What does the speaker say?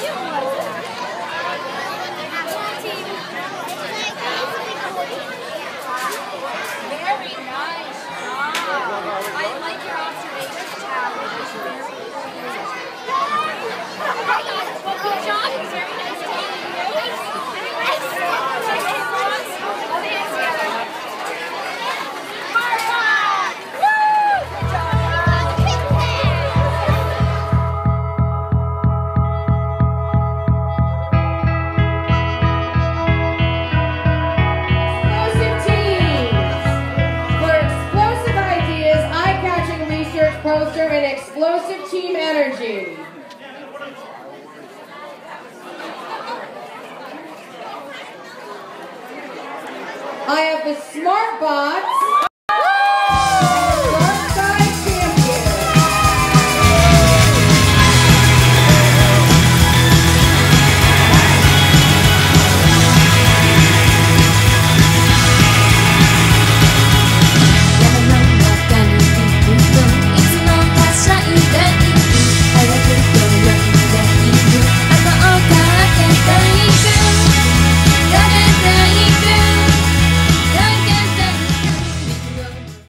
Gracias. And explosive team energy. I have the Smart Box